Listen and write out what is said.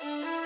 Mm-hmm.